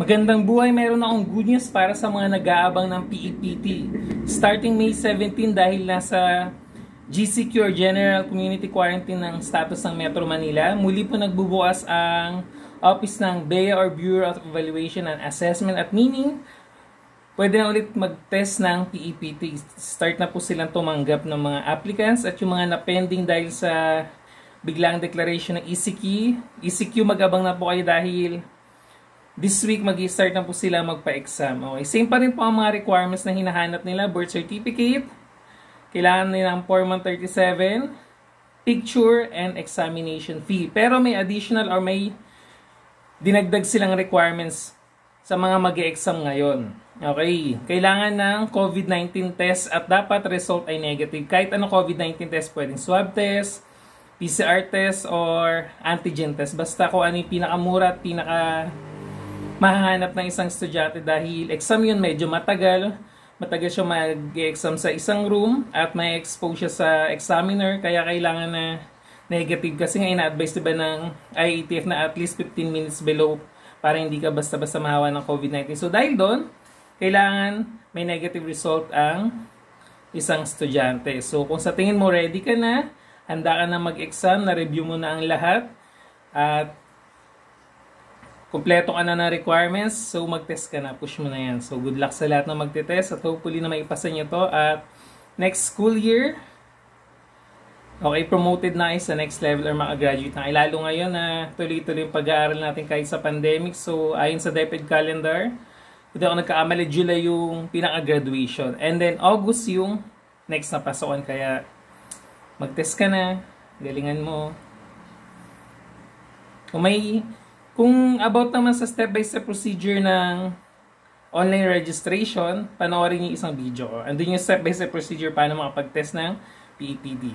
Magandang buhay, meron akong good news para sa mga nag-aabang ng PEPT. Starting May 17 dahil nasa GCQ or General Community Quarantine ng status ng Metro Manila, muli po nagbubukas ang office ng BEA or Bureau of Evaluation and Assessment at meaning pwede na ulit mag-test ng PEPT. Start na po silang tumanggap ng mga applicants at yung mga na-pending dahil sa biglang declaration ng ECQ. ECQ mag-abang na po kayo dahil This week, mag start na po sila magpa-exam. Okay, same pa rin po ang mga requirements na hinahanap nila. Birth certificate, kailangan nila ng Form 137, picture, and examination fee. Pero may additional or may dinagdag silang requirements sa mga mag exam ngayon. Okay, kailangan ng COVID-19 test at dapat result ay negative. Kahit ano COVID-19 test, pwedeng swab test, PCR test, or antigen test. Basta kung ano yung pinakamura at pinaka mahahanap ng isang estudyante dahil exam yun medyo matagal. Matagal siya mag-exam sa isang room at may expose siya sa examiner kaya kailangan na negative kasi nga ina-advise diba ng IETF na at least 15 minutes below para hindi ka basta-basta mahawa ng COVID-19. So dahil doon, kailangan may negative result ang isang estudyante. So kung sa tingin mo ready ka na, handa ka na mag-exam, na-review mo na ang lahat, at Kompleto ka na ng requirements, so mag-test ka na, push mo na yan. So good luck sa lahat na magte-test at hopefully na maipasa nyo to at next school year, okay, promoted na sa next level or makagraduate na. Lalo ngayon na tuloy-tuloy yung pag-aaral natin kahit sa pandemic. So ayon sa DepEd calendar, hindi ako nagkakamali, July yung pinaka-graduation. And then August yung next na pasokan. Kaya mag-test ka na, galingan mo. Kung may kung about naman sa step-by-step procedure ng online registration, panoorin niyo isang video. Andun yung step-by-step procedure paano makapag-test ng PEPD.